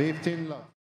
15 love.